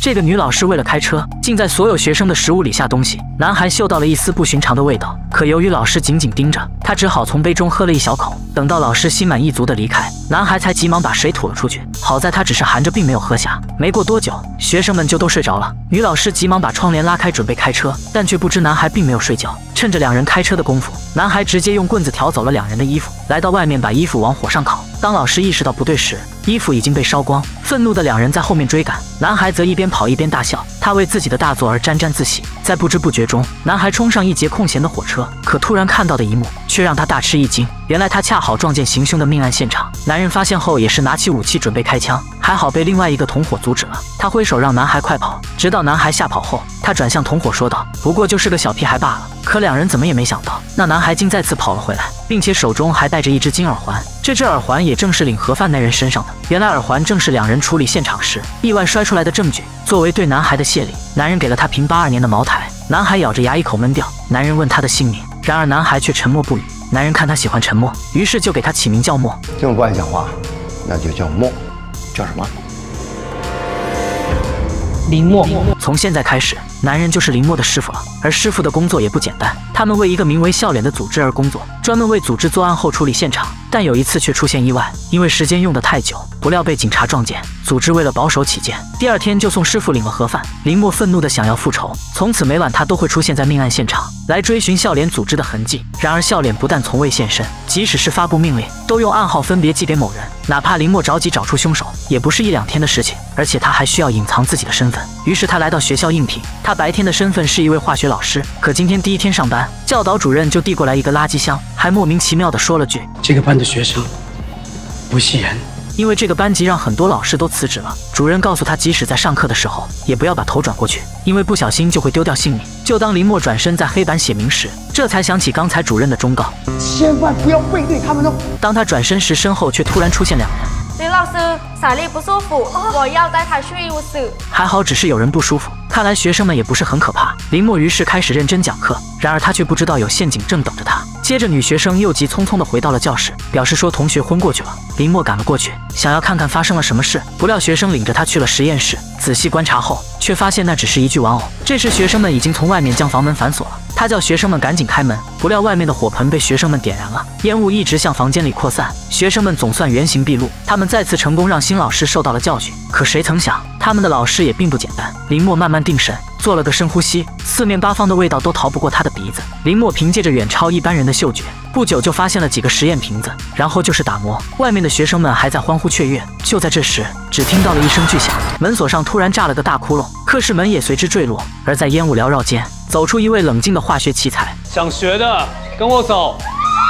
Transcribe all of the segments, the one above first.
这个女老师为了开车，竟在所有学生的食物里下东西。男孩嗅到了一丝不寻常的味道，可由于老师紧紧盯着，他只好从杯中喝了一小口。等到老师心满意足的离开，男孩才急忙把水吐了出去。好在他只是含着，并没有喝下。没过多久，学生们就都睡着了。女老师急忙把窗帘拉开，准备开车，但却不知男孩并没有睡觉。趁着两人开车的功夫，男孩直接用棍子挑走了两人的衣服，来到外面把衣服往火上烤。当老师意识到不对时，衣服已经被烧光。愤怒的两人在后面追赶，男孩则一边跑一边大笑，他为自己的大作而沾沾自喜。在不知不觉中，男孩冲上一节空闲的火车，可突然看到的一幕却让他大吃一惊。原来他恰好撞见行凶的命案现场。男人发现后也是拿起武器准备开枪，还好被另外一个同伙阻止了。他挥手让男孩快跑，直到男孩吓跑后，他转向同伙说道：“不过就是个小屁孩罢了。”可两人怎么也没想到，那男孩竟再次跑了回来，并且手中还带着一只金耳环。这只耳环也正是领盒饭那人身上的。原来耳环正是两人处理现场时意外摔出来的证据。作为对男孩的谢礼，男人给了他瓶八二年的茅台。男孩咬着牙一口闷掉。男人问他的姓名，然而男孩却沉默不语。男人看他喜欢沉默，于是就给他起名叫默。这么不爱讲话，那就叫默。叫什么？林默。从现在开始。男人就是林默的师傅了，而师傅的工作也不简单。他们为一个名为“笑脸”的组织而工作，专门为组织作案后处理现场。但有一次却出现意外，因为时间用得太久，不料被警察撞见。组织为了保守起见，第二天就送师傅领了盒饭。林默愤怒地想要复仇，从此每晚他都会出现在命案现场，来追寻笑脸组织的痕迹。然而笑脸不但从未现身，即使是发布命令，都用暗号分别寄给某人。哪怕林默着急找出凶手，也不是一两天的事情，而且他还需要隐藏自己的身份。于是他来到学校应聘。他白天的身份是一位化学老师，可今天第一天上班，教导主任就递过来一个垃圾箱，还莫名其妙地说了句：“这个班的学生不吸烟。”因为这个班级让很多老师都辞职了，主任告诉他，即使在上课的时候，也不要把头转过去，因为不小心就会丢掉性命。就当林默转身在黑板写名时，这才想起刚才主任的忠告：千万不要背对他们哦。当他转身时，身后却突然出现两人。林老师，小丽不舒服，我要带她去医务室。还好，只是有人不舒服。看来学生们也不是很可怕。林默于是开始认真讲课，然而他却不知道有陷阱正等着他。接着，女学生又急匆匆地回到了教室，表示说同学昏过去了。林默赶了过去，想要看看发生了什么事。不料学生领着他去了实验室，仔细观察后，却发现那只是一具玩偶。这时，学生们已经从外面将房门反锁了。他叫学生们赶紧开门，不料外面的火盆被学生们点燃了，烟雾一直向房间里扩散。学生们总算原形毕露，他们再次成功让新老师受到了教训。可谁曾想，他们的老师也并不简单。林默慢慢定神，做了个深呼吸，四面八方的味道都逃不过他的鼻子。林墨凭借着远超一般人的嗅觉，不久就发现了几个实验瓶子，然后就是打磨。外面的学生们还在欢呼雀跃。就在这时，只听到了一声巨响，门锁上突然炸了个大窟窿，课室门也随之坠落。而在烟雾缭绕间，走出一位冷静的化学奇才。想学的，跟我走。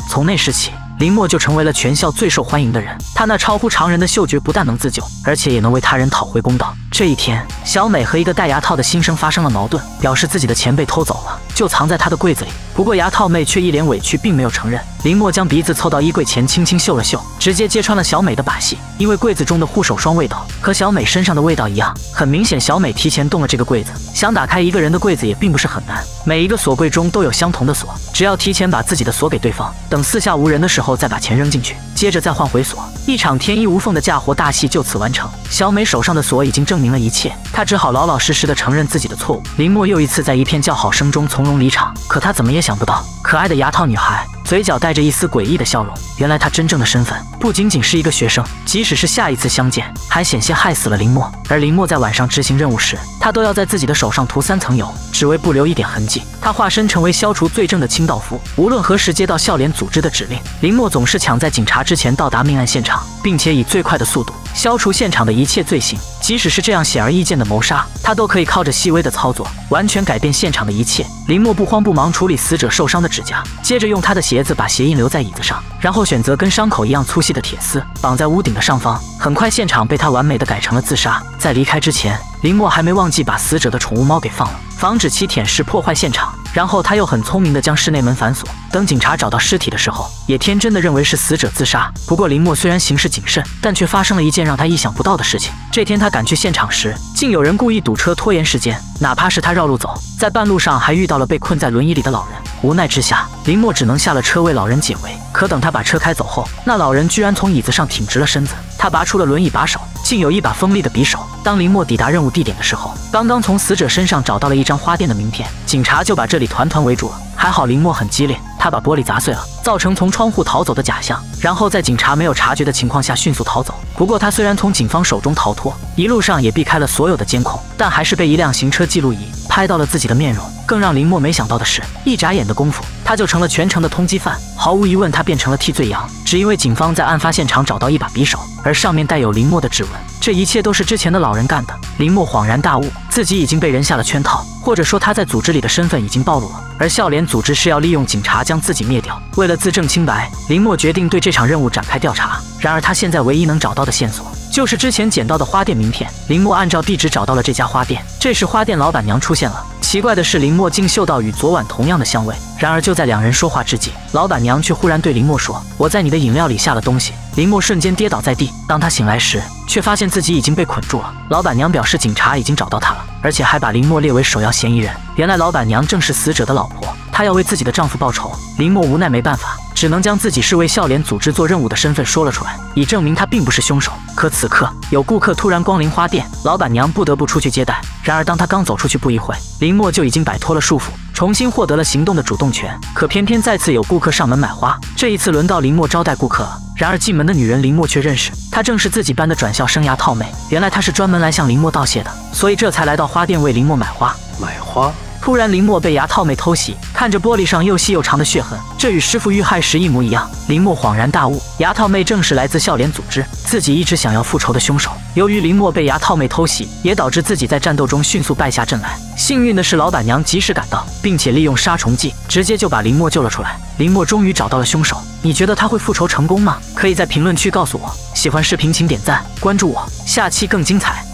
从那时起。林默就成为了全校最受欢迎的人。他那超乎常人的嗅觉不但能自救，而且也能为他人讨回公道。这一天，小美和一个戴牙套的新生发生了矛盾，表示自己的钱被偷走了，就藏在她的柜子里。不过牙套妹却一脸委屈，并没有承认。林默将鼻子凑到衣柜前，轻轻嗅了嗅，直接揭穿了小美的把戏。因为柜子中的护手霜味道和小美身上的味道一样，很明显，小美提前动了这个柜子。想打开一个人的柜子也并不是很难，每一个锁柜中都有相同的锁，只要提前把自己的锁给对方，等四下无人的时候再把钱扔进去，接着再换回锁，一场天衣无缝的嫁祸大戏就此完成。小美手上的锁已经证明了一切，她只好老老实实的承认自己的错误。林默又一次在一片叫好声中从容离场，可他怎么也想不到，可爱的牙套女孩。嘴角带着一丝诡异的笑容，原来她真正的身份不仅仅是一个学生，即使是下一次相见，还险些害死了林默。而林默在晚上执行任务时，他都要在自己的手上涂三层油，只为不留一点痕迹。他化身成为消除罪证的清道夫，无论何时接到笑脸组织的指令，林默总是抢在警察之前到达命案现场，并且以最快的速度消除现场的一切罪行。即使是这样显而易见的谋杀，他都可以靠着细微的操作，完全改变现场的一切。林默不慌不忙处理死者受伤的指甲，接着用他的鞋子把鞋印留在椅子上，然后选择跟伤口一样粗细的铁丝绑在屋顶的上方。很快，现场被他完美的改成了自杀。在离开之前，林默还没忘记把死者的宠物猫给放了，防止其舔舐破坏现场。然后他又很聪明的将室内门反锁，等警察找到尸体的时候，也天真的认为是死者自杀。不过林默虽然行事谨慎，但却发生了一件让他意想不到的事情。这天他赶去现场时，竟有人故意堵车拖延时间，哪怕是他绕路走，在半路上还遇到了被困在轮椅里的老人。无奈之下，林默只能下了车为老人解围。可等他把车开走后，那老人居然从椅子上挺直了身子，他拔出了轮椅把手，竟有一把锋利的匕首。当林默抵达任务地点的时候，刚刚从死者身上找到了一张花店的名片，警察就把这里团团围住了。还好林默很激烈，他把玻璃砸碎了，造成从窗户逃走的假象，然后在警察没有察觉的情况下迅速逃走。不过他虽然从警方手中逃脱，一路上也避开了所有的监控，但还是被一辆行车记录仪拍到了自己的面容。更让林默没想到的是，一眨眼的功夫，他就成了全城的通缉犯。毫无疑问，他变成了替罪羊，只因为警方在案发现场找到一把匕首，而上面带有林默的指纹。这一切都是之前的老人干的。林默恍然大悟，自己已经被人下了圈套，或者说他在组织里的身份已经暴露了。而笑脸组织是要利用警察将自己灭掉。为了自证清白，林默决定对这场任务展开调查。然而他现在唯一能找到的线索，就是之前捡到的花店名片。林默按照地址找到了这家花店，这时花店老板娘出现了。奇怪的是，林默竟嗅到与昨晚同样的香味。然而就在两人说话之际，老板娘却忽然对林默说：“我在你的饮料里下了东西。”林默瞬间跌倒在地。当他醒来时，却发现自己已经被捆住了。老板娘表示，警察已经找到他了，而且还把林默列为首要嫌疑人。原来老板娘正是死者的老婆，她要为自己的丈夫报仇。林默无奈没办法，只能将自己是为笑脸组织做任务的身份说了出来，以证明他并不是凶手。可此刻有顾客突然光临花店，老板娘不得不出去接待。然而当他刚走出去不一会，林默就已经摆脱了束缚，重新获得了行动的主动权。可偏偏再次有顾客上门买花，这一次轮到林墨招待顾客了。然而进门的女人林墨却认识，她正是自己班的转校生涯套妹。原来她是专门来向林墨道谢的，所以这才来到花店为林墨买花。买花。突然，林默被牙套妹偷袭，看着玻璃上又细又长的血痕，这与师傅遇害时一模一样。林默恍然大悟，牙套妹正是来自笑脸组织，自己一直想要复仇的凶手。由于林默被牙套妹偷袭，也导致自己在战斗中迅速败下阵来。幸运的是，老板娘及时赶到，并且利用杀虫剂，直接就把林默救了出来。林默终于找到了凶手，你觉得他会复仇成功吗？可以在评论区告诉我。喜欢视频请点赞关注我，下期更精彩。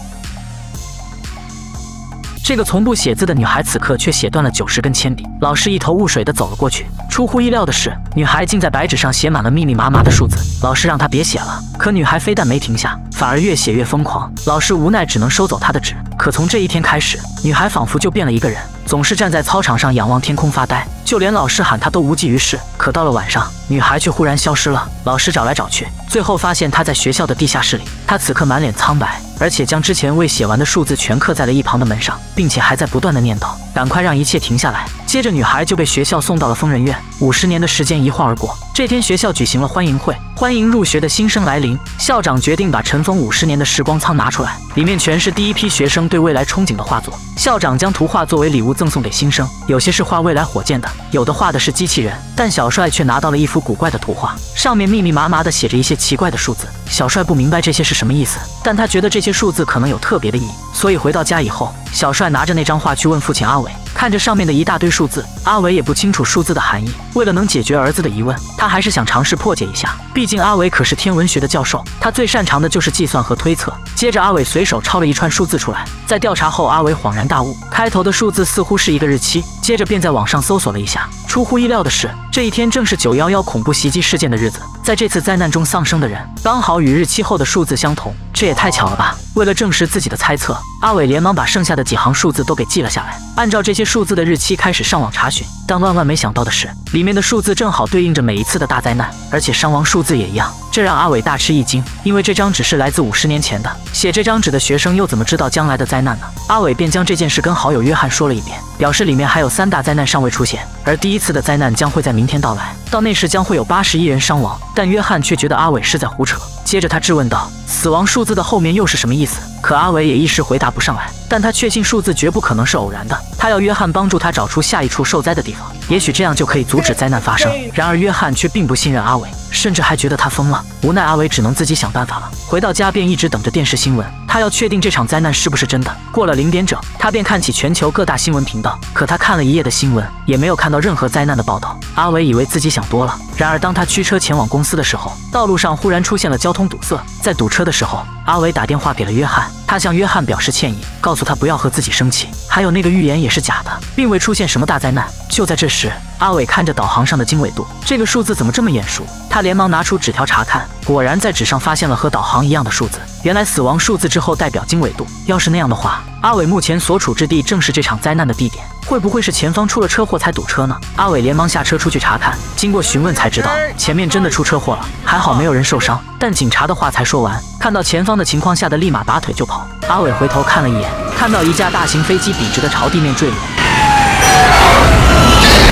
这个从不写字的女孩，此刻却写断了九十根铅笔。老师一头雾水的走了过去。出乎意料的是，女孩竟在白纸上写满了密密麻麻的数字。老师让她别写了，可女孩非但没停下，反而越写越疯狂。老师无奈，只能收走她的纸。可从这一天开始，女孩仿佛就变了一个人，总是站在操场上仰望天空发呆，就连老师喊她都无济于事。可到了晚上，女孩却忽然消失了。老师找来找去，最后发现她在学校的地下室里。她此刻满脸苍白。而且将之前未写完的数字全刻在了一旁的门上，并且还在不断的念叨：“赶快让一切停下来。”接着，女孩就被学校送到了疯人院。五十年的时间一晃而过，这天学校举行了欢迎会，欢迎入学的新生来临。校长决定把尘封五十年的时光仓拿出来，里面全是第一批学生对未来憧憬的画作。校长将图画作为礼物赠送给新生，有些是画未来火箭的，有的画的是机器人。但小帅却拿到了一幅古怪的图画，上面密密麻麻的写着一些奇怪的数字。小帅不明白这些是什么意思，但他觉得这些数字可能有特别的意义，所以回到家以后，小帅拿着那张画去问父亲阿伟。看着上面的一大堆数字，阿伟也不清楚数字的含义。为了能解决儿子的疑问，他还是想尝试破解一下。毕竟阿伟可是天文学的教授，他最擅长的就是计算和推测。接着，阿伟随手抄了一串数字出来。在调查后，阿伟恍然大悟，开头的数字似乎是一个日期。接着便在网上搜索了一下，出乎意料的是，这一天正是九幺幺恐怖袭击事件的日子。在这次灾难中丧生的人，刚好与日期后的数字相同。这也太巧了吧！为了证实自己的猜测，阿伟连忙把剩下的几行数字都给记了下来，按照这些数字的日期开始上网查询。但万万没想到的是，里面的数字正好对应着每一次的大灾难，而且伤亡数字也一样。这让阿伟大吃一惊，因为这张纸是来自五十年前的，写这张纸的学生又怎么知道将来的灾难呢？阿伟便将这件事跟好友约翰说了一遍，表示里面还有三大灾难尚未出现，而第一次的灾难将会在明天到来，到那时将会有八十亿人伤亡。但约翰却觉得阿伟是在胡扯。接着他质问道：“死亡数字的后面又是什么意思？”可阿伟也一时回答不上来。但他确信数字绝不可能是偶然的。他要约翰帮助他找出下一处受灾的地方，也许这样就可以阻止灾难发生。然而约翰却并不信任阿伟，甚至还觉得他疯了。无奈阿伟只能自己想办法了。回到家便一直等着电视新闻，他要确定这场灾难是不是真的。过了零点整，他便看起全球各大新闻频道。可他看了一夜的新闻，也没有看到任何灾难的报道。阿伟以为自己想多了。然而当他驱车前往公司的时候，道路上忽然出现了交通堵塞。在堵车的时候，阿伟打电话给了约翰，他向约翰表示歉意，告诉他不要和自己生气，还有那个预言也是假的，并未出现什么大灾难。就在这时，阿伟看着导航上的经纬度，这个数字怎么这么眼熟？他连忙拿出纸条查看，果然在纸上发现了和导航一样的数字。原来死亡数字之后代表经纬度，要是那样的话，阿伟目前所处之地正是这场灾难的地点。会不会是前方出了车祸才堵车呢？阿伟连忙下车出去查看，经过询问才知道前面真的出车祸了，还好没有人受伤。但警察的话才说完，看到前方的情况，吓得立马拔腿就跑。阿伟回头看了一眼，看到一架大型飞机笔直的朝地面坠落。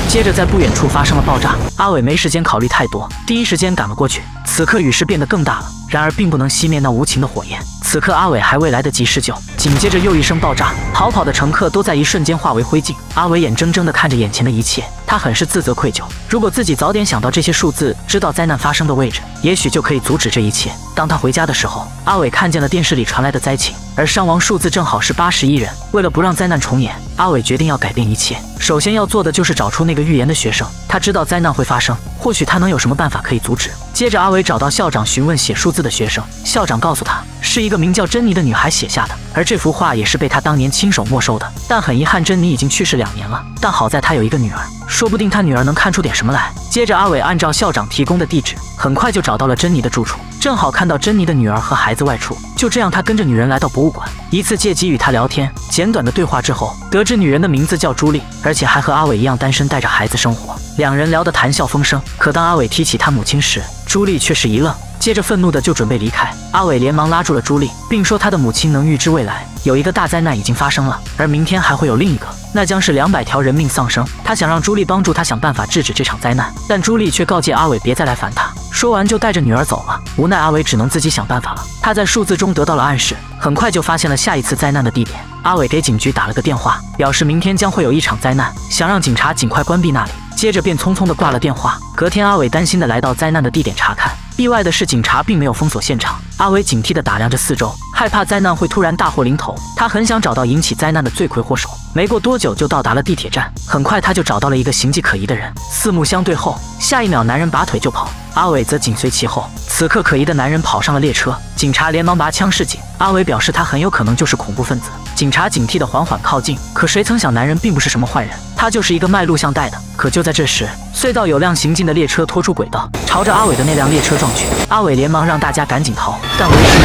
接着，在不远处发生了爆炸。阿伟没时间考虑太多，第一时间赶了过去。此刻雨势变得更大了，然而并不能熄灭那无情的火焰。此刻阿伟还未来得及施救，紧接着又一声爆炸，逃跑的乘客都在一瞬间化为灰烬。阿伟眼睁睁地看着眼前的一切，他很是自责愧疚。如果自己早点想到这些数字，知道灾难发生的位置，也许就可以阻止这一切。当他回家的时候，阿伟看见了电视里传来的灾情，而伤亡数字正好是八十一人。为了不让灾难重演，阿伟决定要改变一切。首先要做的就是找出那个预言的学生，他知道灾难会发生，或许他能有什么办法可以阻止。接着，阿伟找到校长询问写数字的学生，校长告诉他是一个名叫珍妮的女孩写下的，而这幅画也是被他当年亲手没收的。但很遗憾，珍妮已经去世两年了，但好在她有一个女儿，说不定他女儿能看出点什么来。接着，阿伟按照校长提供的地址，很快就找到了珍妮的住处，正好看到珍妮的女儿和孩子外出，就这样，他跟着女人来到博物馆，一次借机与她聊天。简短的对话之后，得知女人的名字叫朱莉，而且还和阿伟一样单身，带着孩子生活。两人聊得谈笑风生，可当阿伟提起他母亲时，朱莉却是一愣，接着愤怒的就准备离开。阿伟连忙拉住了朱莉，并说他的母亲能预知未来，有一个大灾难已经发生了，而明天还会有另一个，那将是两百条人命丧生。他想让朱莉帮助他想办法制止这场灾难，但朱莉却告诫阿伟别再来烦他。说完就带着女儿走了。无奈阿伟只能自己想办法了。他在数字中得到了暗示，很快就发现了下一次灾难的地点。阿伟给警局打了个电话，表示明天将会有一场灾难，想让警察尽快关闭那里。接着便匆匆地挂了电话。隔天，阿伟担心地来到灾难的地点查看，意外的是，警察并没有封锁现场。阿伟警惕地打量着四周，害怕灾难会突然大祸临头。他很想找到引起灾难的罪魁祸首。没过多久，就到达了地铁站。很快，他就找到了一个形迹可疑的人。四目相对后，下一秒，男人拔腿就跑，阿伟则紧随其后。此刻，可疑的男人跑上了列车，警察连忙拔枪示警。阿伟表示，他很有可能就是恐怖分子。警察警惕地缓缓靠近，可谁曾想，男人并不是什么坏人，他就是一个卖录像带的。可就在这时，隧道有辆行进的列车拖出轨道，朝着阿伟的那辆列车撞去。阿伟连忙让大家赶紧逃，但为时已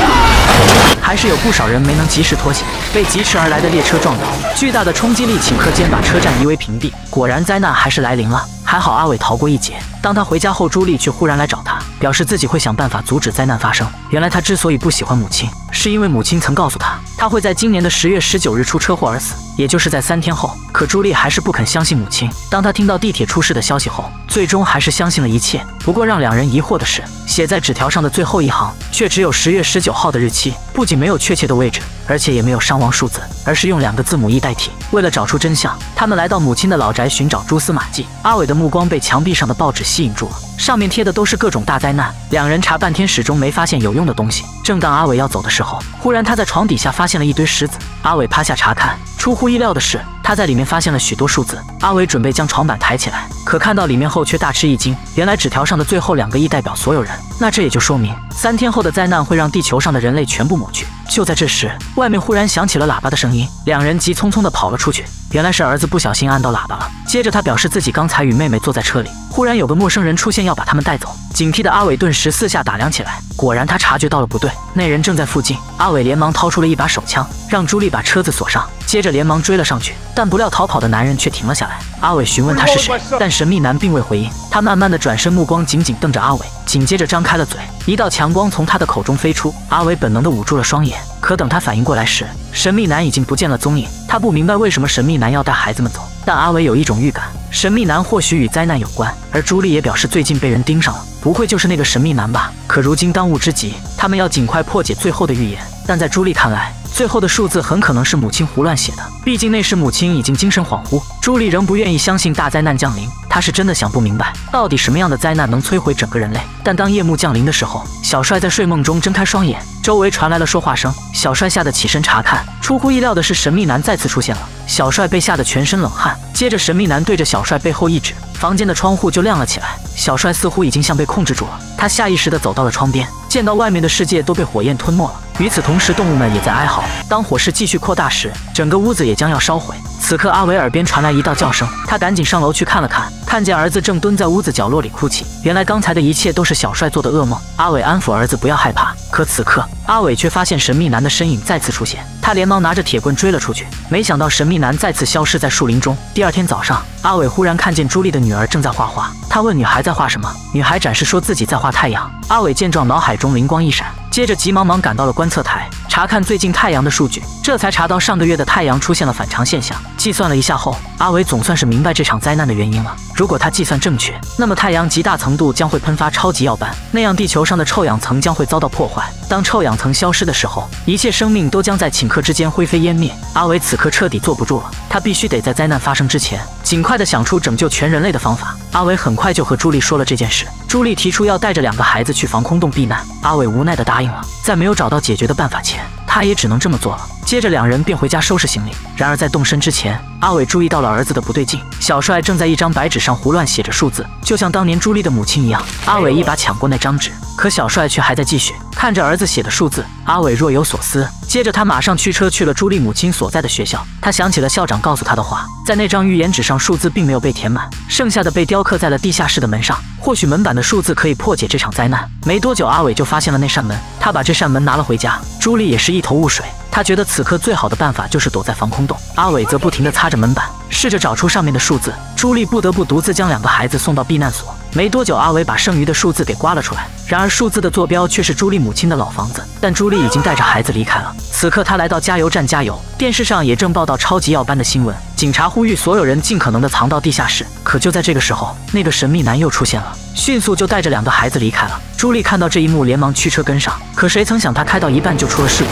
晚，还是有不少人没能及时脱险，被疾驰而来的列车撞倒。巨大的冲击力顷刻间把车站夷为平地。果然，灾难还是来临了。还好阿伟逃过一劫。当他回家后，朱莉却忽然来找他，表示自己会想办法阻止灾难发生。原来他之所以不喜欢母亲，是因为母亲曾告诉他，他会在今年的十月十九日出车祸而死，也就是在三天后。可朱莉还是不肯相信母亲。当他听到地铁出事的消息后，最终还是相信了一切。不过让两人疑惑的是，写在纸条上的最后一行却只有十月十九号的日期，不仅没有确切的位置，而且也没有伤亡数字，而是用两个字母 E 代替。为了找出真相，他们来到母亲的老宅寻找蛛丝马迹。阿伟的目光被墙壁上的报纸吸引住了，上面贴的都是各种大灾难。两人查半天，始终没发现有用的东西。正当阿伟要走的时候，忽然他在床底下发现了一堆石子。阿伟趴下查看，出乎意料的是，他在里面发现了许多数字。阿伟准备将床板抬起来，可看到里面后却大吃一惊。原来纸条上的最后两个亿代表所有人，那这也就说明三天后的灾难会让地球上的人类全部抹去。就在这时，外面忽然响起了喇叭的声音，两人急匆匆地跑了出去。原来是儿子不小心按到喇叭了。接着他表示自己刚才与妹妹坐在车里，忽然有个陌生人出现要把他们带走。警惕的阿伟顿时四下打量起来，果然他察觉到了不对，那人正在附近。阿伟连忙掏出了一把手枪，让朱莉把车子锁上，接着连忙追了上去。但不料逃跑的男人却停了下来。阿伟询问他是谁，但神秘男并未回应。他慢慢的转身，目光紧紧瞪着阿伟，紧接着张开了嘴，一道强光从他的口中飞出。阿伟本能的捂住了双眼，可等他反应过来时，神秘男已经不见了踪影。他不明白为什么神秘男要带孩子们走，但阿伟有一种预感，神秘男或许与灾难有关。而朱莉也表示最近被人盯上了，不会就是那个神秘男吧？可如今当务之急，他们要尽快破解最后的预言。但在朱莉看来，最后的数字很可能是母亲胡乱写的，毕竟那时母亲已经精神恍惚。朱莉仍不愿意相信大灾难降临，她是真的想不明白，到底什么样的灾难能摧毁整个人类。但当夜幕降临的时候，小帅在睡梦中睁开双眼，周围传来了说话声，小帅吓得起身查看。出乎意料的是，神秘男再次出现了，小帅被吓得全身冷汗。接着，神秘男对着小帅背后一指，房间的窗户就亮了起来。小帅似乎已经像被控制住了，他下意识地走到了窗边，见到外面的世界都被火焰吞没了。与此同时，动物们也在哀嚎。当火势继续扩大时，整个屋子也将要烧毁。此刻，阿伟耳边传来一道叫声，他赶紧上楼去看了看，看见儿子正蹲在屋子角落里哭泣。原来刚才的一切都是小帅做的噩梦。阿伟安抚儿子不要害怕，可此刻阿伟却发现神秘男的身影再次出现，他连忙拿着铁棍追了出去，没想到神秘男再次消失在树林中。第二天早上，阿伟忽然看见朱莉的女儿正在画画，他问女孩在画什么，女孩展示说自己在画太阳。阿伟见状，脑海中灵光一闪，接着急忙忙赶到了观测台。查看最近太阳的数据，这才查到上个月的太阳出现了反常现象。计算了一下后，阿伟总算是明白这场灾难的原因了。如果他计算正确，那么太阳极大程度将会喷发超级耀斑，那样地球上的臭氧层将会遭到破坏。当臭氧层消失的时候，一切生命都将在顷刻之间灰飞烟灭。阿伟此刻彻底坐不住了，他必须得在灾难发生之前，尽快的想出拯救全人类的方法。阿伟很快就和朱莉说了这件事。朱莉提出要带着两个孩子去防空洞避难，阿伟无奈的答应了。在没有找到解决的办法前，他也只能这么做了。接着两人便回家收拾行李。然而在动身之前，阿伟注意到了儿子的不对劲。小帅正在一张白纸上胡乱写着数字，就像当年朱莉的母亲一样。阿伟一把抢过那张纸，可小帅却还在继续看着儿子写的数字。阿伟若有所思，接着他马上驱车去了朱莉母亲所在的学校。他想起了校长告诉他的话，在那张预言纸上数字并没有被填满，剩下的被雕刻在了地下室的门上。或许门板的数字可以破解这场灾难。没多久，阿伟就发现了那扇门，他把这扇门拿了回家。朱莉也是一头雾水，她觉得此刻最好的办法就是躲在防空洞。阿伟则不停地擦着门板，试着找出上面的数字。朱莉不得不独自将两个孩子送到避难所。没多久，阿伟把剩余的数字给刮了出来，然而数字的坐标却是朱莉母亲的老房子，但朱莉已经带着孩子离开了。此刻，他来到加油站加油，电视上也正报道超级耀斑的新闻，警察呼吁所有人尽可能的藏到地下室。可就在这个时候，那个神秘男又出现了，迅速就带着两个孩子离开了。朱莉看到这一幕，连忙驱车跟上，可谁曾想他开到一半就出了事故。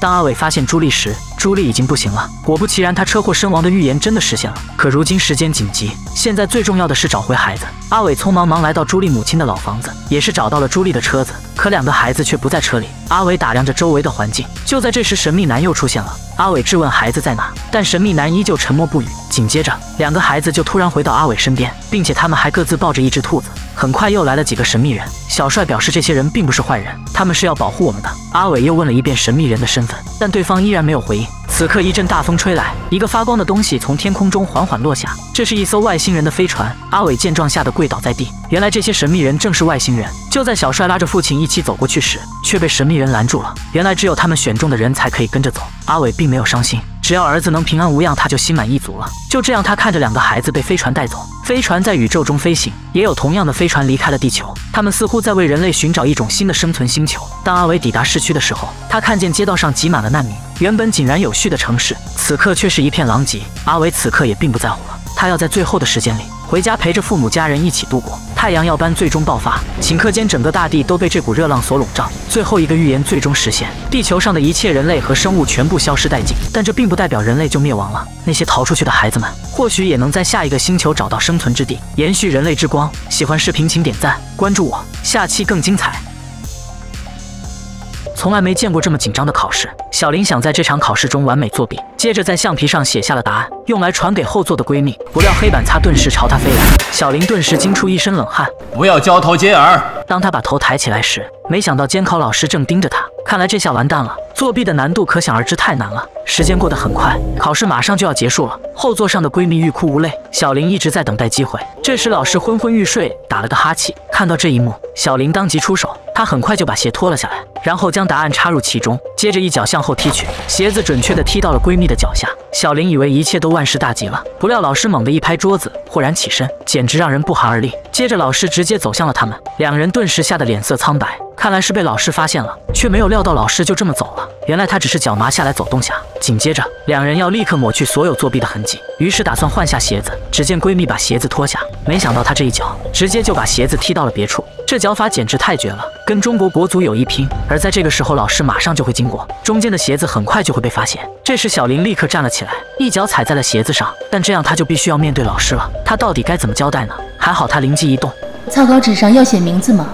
当阿伟发现朱莉时，朱莉已经不行了。果不其然，她车祸身亡的预言真的实现了。可如今时间紧急，现在最重要的是找回孩子。阿伟匆忙忙来到朱莉母亲的老房子，也是找到了朱莉的车子，可两个孩子却不在车里。阿伟打量着周围的环境，就在这时，神秘男又出现了。阿伟质问孩子在哪，但神秘男依旧沉默不语。紧接着，两个孩子就突然回到阿伟身边，并且他们还各自抱着一只兔子。很快又来了几个神秘人，小帅表示这些人并不是坏人，他们是要保护我们的。阿伟又问了一遍神秘人的身份，但对方依然没有回应。此刻一阵大风吹来，一个发光的东西从天空中缓缓落下，这是一艘外星人的飞船。阿伟见状吓得跪倒在地，原来这些神秘人正是外星人。就在小帅拉着父亲一起走过去时，却被神秘人拦住了。原来只有他们选中的人才可以跟着走。阿伟并没有伤心。只要儿子能平安无恙，他就心满意足了。就这样，他看着两个孩子被飞船带走，飞船在宇宙中飞行，也有同样的飞船离开了地球。他们似乎在为人类寻找一种新的生存星球。当阿伟抵达市区的时候，他看见街道上挤满了难民，原本井然有序的城市，此刻却是一片狼藉。阿伟此刻也并不在乎了，他要在最后的时间里。回家陪着父母家人一起度过。太阳耀斑最终爆发，顷刻间整个大地都被这股热浪所笼罩。最后一个预言最终实现，地球上的一切人类和生物全部消失殆尽。但这并不代表人类就灭亡了。那些逃出去的孩子们，或许也能在下一个星球找到生存之地，延续人类之光。喜欢视频请点赞关注我，下期更精彩。从来没见过这么紧张的考试，小林想在这场考试中完美作弊，接着在橡皮上写下了答案，用来传给后座的闺蜜。不料黑板擦顿时朝她飞来，小林顿时惊出一身冷汗。不要交头接耳。当他把头抬起来时，没想到监考老师正盯着他，看来这下完蛋了。作弊的难度可想而知，太难了。时间过得很快，考试马上就要结束了。后座上的闺蜜欲哭无泪，小林一直在等待机会。这时老师昏昏欲睡，打了个哈气。看到这一幕，小林当即出手，他很快就把鞋脱了下来，然后将答案插入其中，接着一脚向后踢去，鞋子准确地踢到了闺蜜的脚下。小林以为一切都万事大吉了，不料老师猛地一拍桌子，豁然起身，简直让人不寒而栗。接着老师直接走向了他们，两人顿时吓得脸色苍白。看来是被老师发现了，却没有料到老师就这么走了。原来他只是脚麻下来走动下。紧接着，两人要立刻抹去所有作弊的痕迹，于是打算换下鞋子。只见闺蜜把鞋子脱下，没想到她这一脚直接就把鞋子踢到了别处，这脚法简直太绝了，跟中国国足有一拼。而在这个时候，老师马上就会经过，中间的鞋子很快就会被发现。这时，小林立刻站了起来，一脚踩在了鞋子上，但这样他就必须要面对老师了。他到底该怎么交代呢？还好他灵机一动，草稿纸上要写名字吗？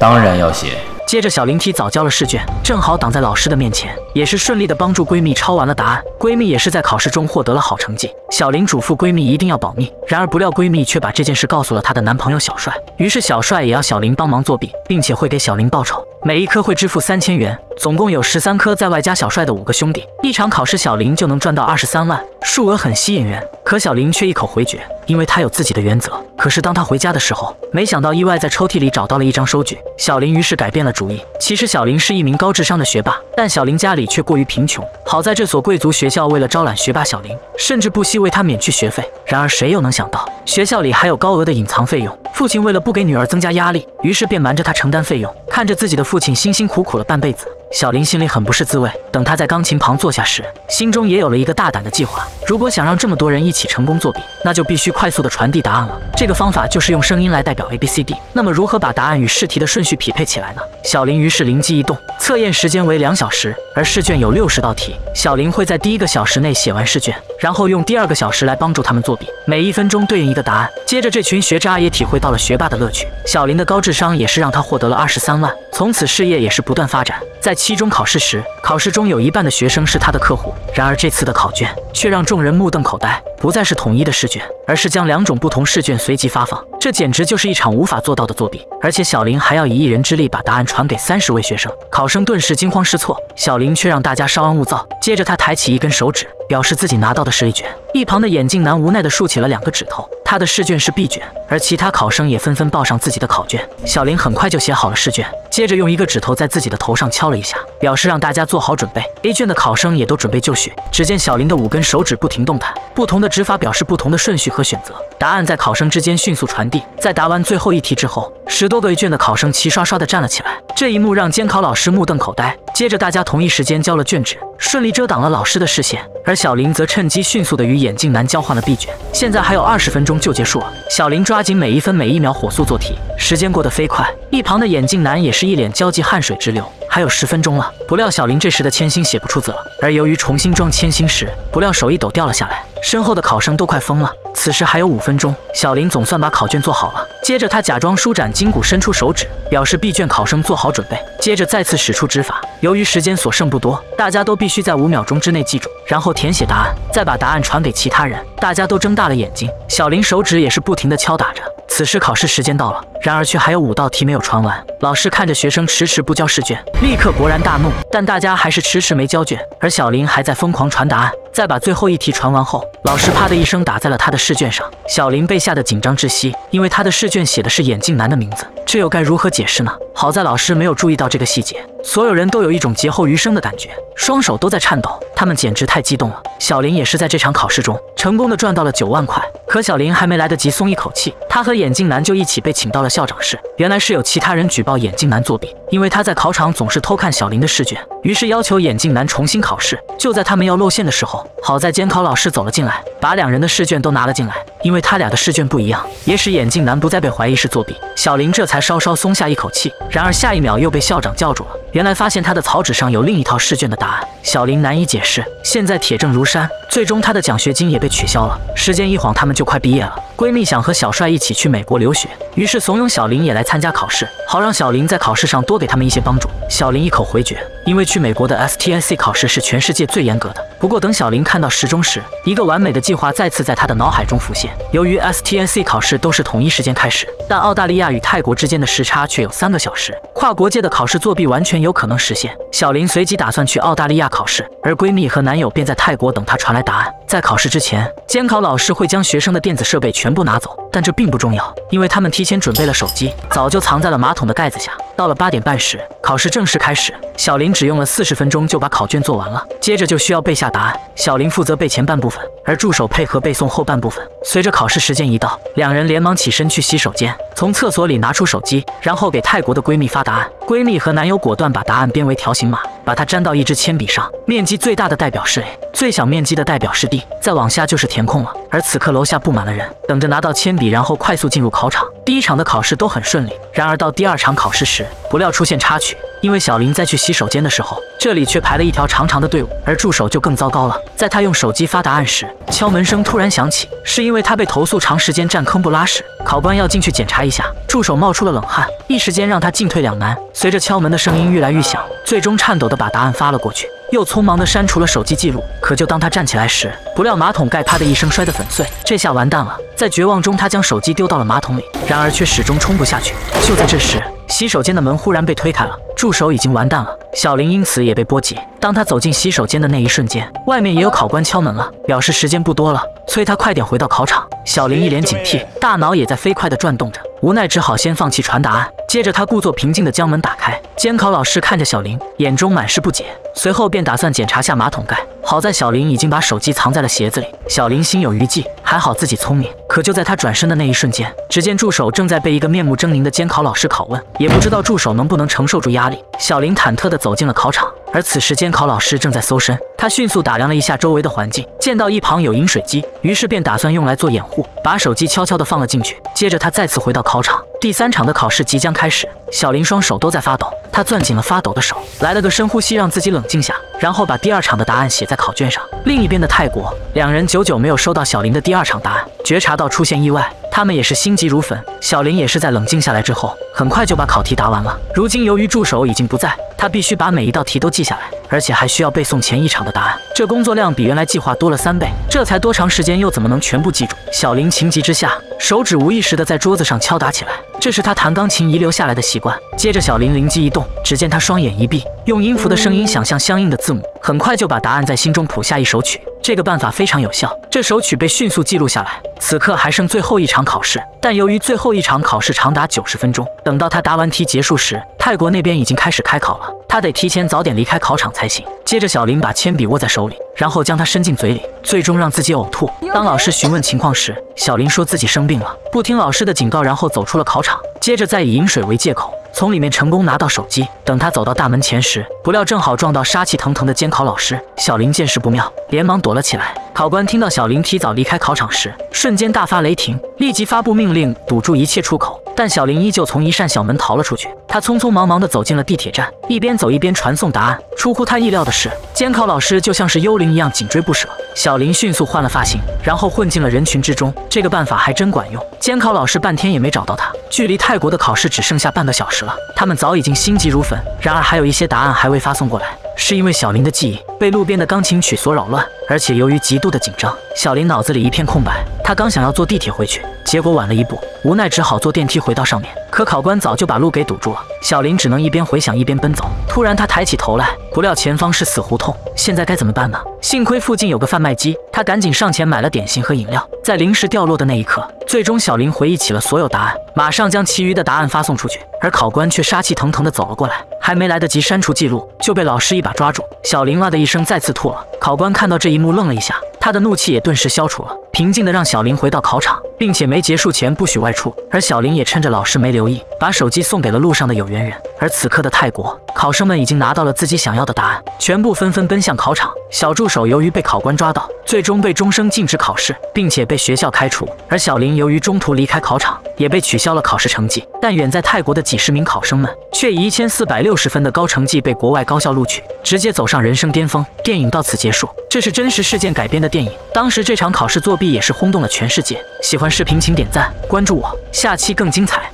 当然要写。接着，小林提早交了试卷，正好挡在老师的面前，也是顺利的帮助闺蜜抄完了答案。闺蜜也是在考试中获得了好成绩。小林嘱咐闺蜜一定要保密，然而不料闺蜜却把这件事告诉了她的男朋友小帅。于是小帅也要小林帮忙作弊，并且会给小林报酬，每一科会支付三千元，总共有十三科，在外加小帅的五个兄弟，一场考试小林就能赚到二十三万，数额很吸引人。可小林却一口回绝，因为他有自己的原则。可是当他回家的时候，没想到意外在抽屉里找到了一张收据。小林于是改变了主意。其实小林是一名高智商的学霸，但小林家里却过于贫穷。好在这所贵族学校为了招揽学霸小林，甚至不惜为他免去学费。然而谁又能想到，学校里还有高额的隐藏费用？父亲为了不给女儿增加压力，于是便瞒着她承担费用。看着自己的父亲辛辛苦苦了半辈子，小林心里很不是滋味。等他在钢琴旁坐下时，心中也有了一个大胆的计划。如果想让这么多人一起成功作弊，那就必须快速的传递答案了。这个方法就是用声音来代表 A B C D。那么如何把答案与试题的顺序匹配起来呢？小林于是灵机一动，测验时间为两小时，而试卷有六十道题。小林会在第一个小时内写完试卷，然后用第二个小时来帮助他们作弊，每一分钟对应一个答案。接着，这群学渣也体会到了学霸的乐趣。小林的高智商也是让他获得了二十三万，从此事业也是不断发展。在期中考试时，考试中有一半的学生是他的客户。然而这次的考卷却让众众人目瞪口呆，不再是统一的试卷，而是将两种不同试卷随机发放。这简直就是一场无法做到的作弊。而且小林还要以一人之力把答案传给三十位学生，考生顿时惊慌失措。小林却让大家稍安勿躁。接着他抬起一根手指，表示自己拿到的是 A 卷。一旁的眼镜男无奈地竖起了两个指头，他的试卷是 B 卷。而其他考生也纷纷报上自己的考卷。小林很快就写好了试卷，接着用一个指头在自己的头上敲了一下，表示让大家做好准备。A 卷的考生也都准备就绪。只见小林的五根手指不停动弹，不同的指法表示不同的顺序和选择。答案在考生之间迅速传递。在答完最后一题之后，十多个 A 卷的考生齐刷刷地站了起来。这一幕让监考老师目瞪口呆。接着大家同一时间交了卷纸，顺利遮挡了老师的视线。而小林则趁机迅速地与眼镜男交换了 B 卷。现在还有二十分钟就结束了，小林抓紧每一分每一秒火速做题。时间过得飞快，一旁的眼镜男也是一脸焦急，汗水直流。还有十分钟了，不料小林这时的铅芯写不出字了。而由于重新装铅芯时，不料手一抖掉了下来，身后的考生都快疯了。此时还有五分钟，小林总算把考卷做好了。接着他假装舒展筋骨，伸出手指，表示 B 卷考生做好准备。接着再次使出指法。由于时间所剩不多，大家都必须在五秒钟之内记住，然后填写答案，再把答案传给其他人。大家都睁大了眼睛，小林手指也是不停地敲打着。此时考试时间到了，然而却还有五道题没有传完。老师看着学生迟迟不交试卷，立刻勃然大怒。但大家还是迟迟没交卷，而小林还在疯狂传答案。在把最后一题传完后，老师啪的一声打在了他的试卷上。小林被吓得紧张窒息，因为他的试卷写的是眼镜男的名字，这又该如何解释呢？好在老师没有注意到这个细节，所有人都有一种劫后余生的感觉，双手都在颤抖，他们简直太激动了。小林也是在这场考试中成功的赚到了九万块，可小林还没来得及松一口气，他和眼镜男就一起被请到了校长室。原来是有其他人举报眼镜男作弊，因为他在考场总是偷看小林的试卷，于是要求眼镜男重新考试。就在他们要露馅的时候，好在监考老师走了进来，把两人的试卷都拿了进来，因为他俩的试卷不一样，也使眼镜男不再被怀疑是作弊。小林这才稍稍松下一口气。然而下一秒又被校长叫住了，原来发现他的草纸上有另一套试卷的答案。小林难以解释，现在铁证如山，最终他的奖学金也被取消了。时间一晃，他们就快毕业了。闺蜜想和小帅一起去美国留学，于是怂恿小林也来参加考试，好让小林在考试上多给他们一些帮助。小林一口回绝，因为去美国的 STIC 考试是全世界最严格的。不过等小林看到时钟时，一个完美的计划再次在他的脑海中浮现。由于 STIC 考试都是同一时间开始，但澳大利亚与泰国之间的时差却有三个小时，跨国界的考试作弊完全有可能实现。小林随即打算去澳大利亚考试，而闺蜜和男友便在泰国等他传来答案。在考试之前，监考老师会将学生的电子设备全全部拿走，但这并不重要，因为他们提前准备了手机，早就藏在了马桶的盖子下。到了八点半时，考试正式开始。小林只用了四十分钟就把考卷做完了，接着就需要背下答案。小林负责背前半部分，而助手配合背诵后半部分。随着考试时间一到，两人连忙起身去洗手间，从厕所里拿出手机，然后给泰国的闺蜜发答案。闺蜜和男友果断把答案编为条形码，把它粘到一支铅笔上，面积最大的代表是 A，最小面积的代表是 D，再往下就是填空了。而此刻楼下布满了人，等着拿到铅笔，然后快速进入考场。第一场的考试都很顺利，然而到第二场考试时，不料出现插曲，因为小林在去洗手间的时候，这里却排了一条长长的队伍，而助手就更糟糕了。在他用手机发答案时，敲门声突然响起，是因为他被投诉长时间占坑不拉屎，考官要进去检查一下。助手冒出了冷汗，一时间让他进退两难。随着敲门的声音越来越响，最终颤抖的把答案发了过去。又匆忙地删除了手机记录。可就当他站起来时，不料马桶盖啪的一声摔得粉碎，这下完蛋了。在绝望中，他将手机丢到了马桶里，然而却始终冲不下去。就在这时，洗手间的门忽然被推开了，助手已经完蛋了，小林因此也被波及。当他走进洗手间的那一瞬间，外面也有考官敲门了，表示时间不多了，催他快点回到考场。小林一脸警惕，大脑也在飞快地转动着，无奈只好先放弃传答案。接着他故作平静地将门打开，监考老师看着小林，眼中满是不解，随后便打算检查下马桶盖。好在小林已经把手机藏在了鞋子里，小林心有余悸，还好自己聪明。可就在他转身的那一瞬间，只见助手正在被一个面目狰狞的监考老师拷问，也不知道助手能不能承受住压力。小林忐忑地走进了考场，而此时监考老师正在搜身，他迅速打量了一下周围的环境，见到一旁有饮水机，于是便打算用来做掩护，把手机悄悄地放了进去。接着他再次回到考场，第三场的考试即将开始，小林双手都在发抖，他攥紧了发抖的手，来了个深呼吸，让自己冷静下，然后把第二场的答案写在考卷上。另一边的泰国，两人久久没有收到小林的第二场答案，觉察到出现意外，他们也是心急如焚。小林也是在冷静下来之后，很快就把考题答完了。如今由于助手已经不在，他必须把每一道题都记下来，而且还需要背诵前一场的答案，这工作量比原来计划多了三倍。这才多长时间，又怎么能全部记住？小林情急之下，手指无意识的在桌子上敲打起来，这是他弹钢琴遗留下来的习惯。接着，小林灵机一动，只见他双眼一闭，用音符的声音想象相应的字母，很快就把答案在心中谱下一首曲。这个办法非常有效，这首曲被迅速记录下来。此刻还剩最后一场考试，但由于最后一场考试长达九十分钟，等到他答完题结束时，泰国那边已经开始开考了，他得提前早点离开考场才行。接着，小林把铅笔握在手里，然后将它伸进嘴里，最终让自己呕吐。当老师询问情况时，小林说自己生病了，不听老师的警告，然后走出了考场。接着再以饮水为借口。从里面成功拿到手机，等他走到大门前时，不料正好撞到杀气腾腾的监考老师。小林见势不妙，连忙躲了起来。考官听到小林提早离开考场时，瞬间大发雷霆，立即发布命令，堵住一切出口。但小林依旧从一扇小门逃了出去。他匆匆忙忙地走进了地铁站，一边走一边传送答案。出乎他意料的是，监考老师就像是幽灵一样紧追不舍。小林迅速换了发型，然后混进了人群之中。这个办法还真管用。监考老师半天也没找到他。距离泰国的考试只剩下半个小时了，他们早已经心急如焚。然而还有一些答案还未发送过来，是因为小林的记忆被路边的钢琴曲所扰乱，而且由于极度的紧张，小林脑子里一片空白。他刚想要坐地铁回去，结果晚了一步，无奈只好坐电梯回到上面。可考官早就把路给堵住了，小林只能一边回想一边奔走。突然，他抬起头来，不料前方是死胡同，现在该怎么办呢？幸亏附近有个贩卖机，他赶紧上前买了点心和饮料。在零食掉落的那一刻，最终小林回忆起了所有答案，马上将其余的答案发送出去，而考官却杀气腾腾地走了过来，还没来得及删除记录，就被老师一把抓住。小林哇的一声再次吐了。考官看到这一幕，愣了一下。他的怒气也顿时消除了，平静的让小林回到考场，并且没结束前不许外出。而小林也趁着老师没留意，把手机送给了路上的有缘人。而此刻的泰国考生们已经拿到了自己想要的答案，全部纷纷奔向考场。小助手由于被考官抓到，最终被终生禁止考试，并且被学校开除。而小林由于中途离开考场，也被取消了考试成绩。但远在泰国的几十名考生们，却以一千四百六十分的高成绩被国外高校录取，直接走上人生巅峰。电影到此结束，这是真实事件改编的电影。当时这场考试作弊也是轰动了全世界。喜欢视频请点赞关注我，下期更精彩。